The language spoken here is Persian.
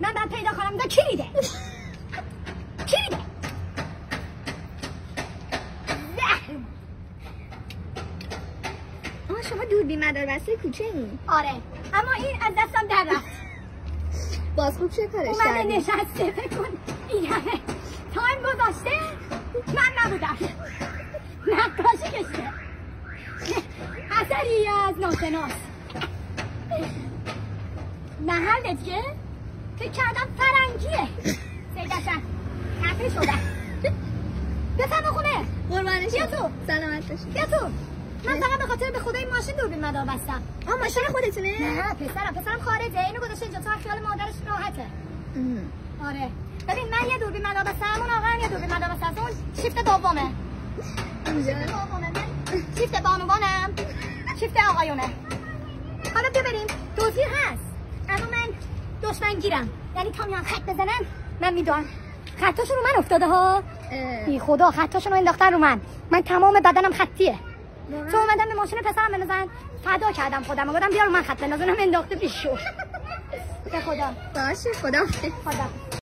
من باید پیدا کنم. دا کلیده کلیده زهر آه شما دوربین مداربسته کوچه این آره. اما این از دستم در رفت. باز خوب چه کارش اومده کردی. نشسته فکر کن این همه تایم گذاشته؟ من نبودم. نقاشی کشته اثری از ناشناس. محلت که؟ فکر کردم فرنگیه. سیدشم خفه شدم بفهم خونه. قربانش بیا تو. سلامت باشی. بیا تو. من فقط به خاطر به خدای ماشین دوربین مدار بستم. آه ماشین خودتونه؟ نه پسرم. پسرم خارجه. اینو گذاشته اینجا. تو خیال مادرش راحته. آره. ببین من یه دوربین مدار بستم اون آقا هم یه دوربین مدار بستم. اون شیفت دومه. شیفت بانوانم. شیفت آقایونه. حالا بیا بریم توضیح هست اما من دشمن گیرم. یعنی تا میان خط بزنن من می‌دونم خطاشون رو من افتاده ها. اه. بی خدا خطاشون رو انداختن رو من. من تمام بدنم خطیه؟ تو اومدم به ماشین پسرم بندازن. فدا کردم خودم بیا رو من خط بندازونم انداخته بیشو. به خدا. باشه خدا خدا.